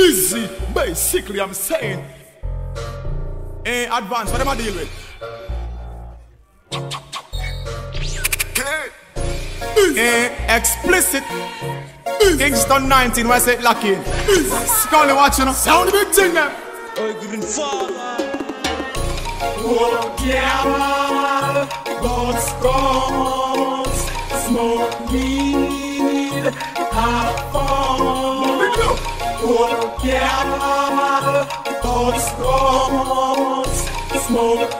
busy. Basically, I'm saying. Hey, advance, what am I dealing with? Hey, eh, explicit. Kingston 19, where I say lock in. Scully watching us. Sound big thing, man. Yeah, God's guns, smoke weed. Yeah, guns, smoke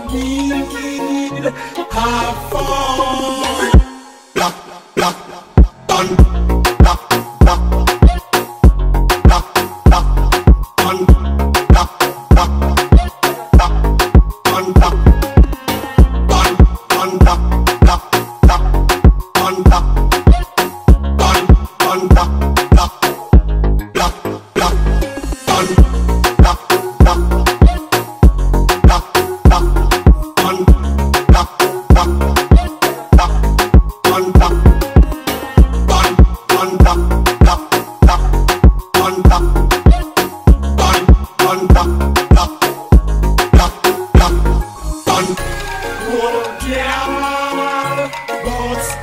have fun. black, black,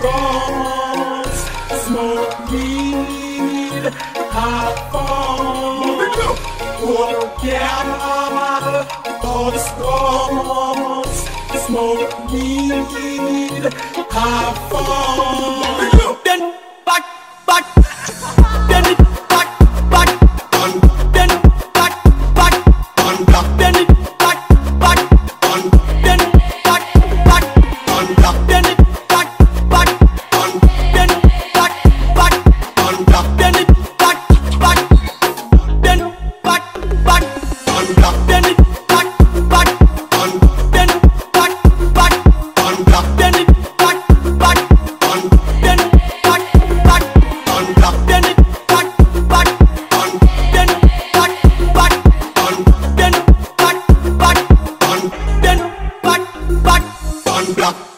Guns, smoke weed, have fun. Oh, yeah, God's guns, smoke weed, have fun. Then, back, back. Then it, back, back. Then, back, back. Then back, back. Then, back, back. Then done,